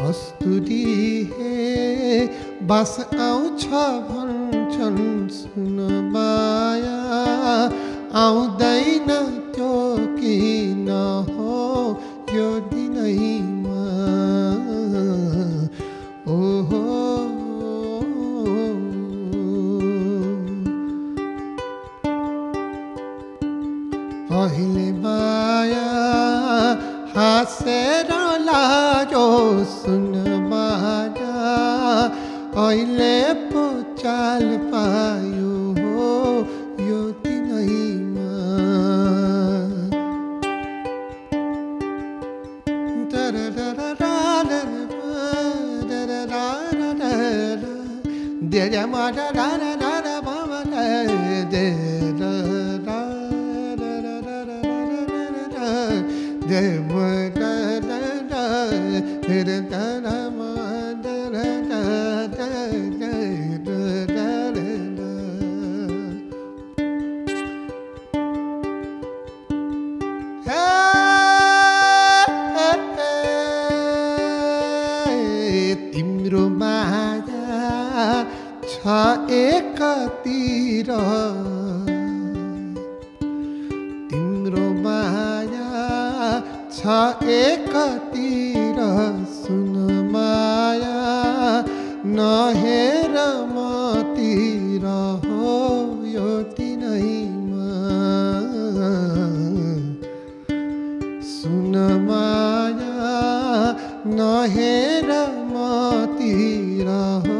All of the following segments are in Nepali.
कस्तुरी हे बास आउँछ भन्छन् सुनमा आउँदैन त्यो किन हो यो दिनैमा ओहो पहिले माया हाँसेर लाग्यो सुन माया अहिले पो चाल पायो तिम्रो धार दे म त हिर छ रह तिम्रो माया छ रह सुन माया नहेर मतिर हो यो तिनैमा। सुन माया नहेर मतिर हो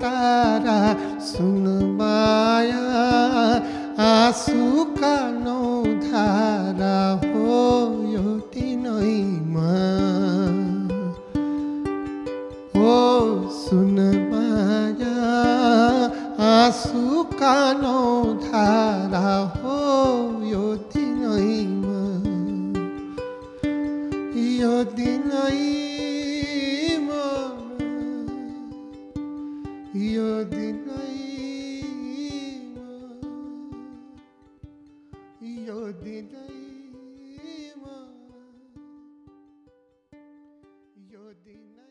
तारा आकाशैका नौ लाखे तारा सुन माया आँसुका नौ धारा हो यो तिनैमा ओ सुन माया आँसु कानो धारा हो यो दिनैमा यो दिनैमा The night.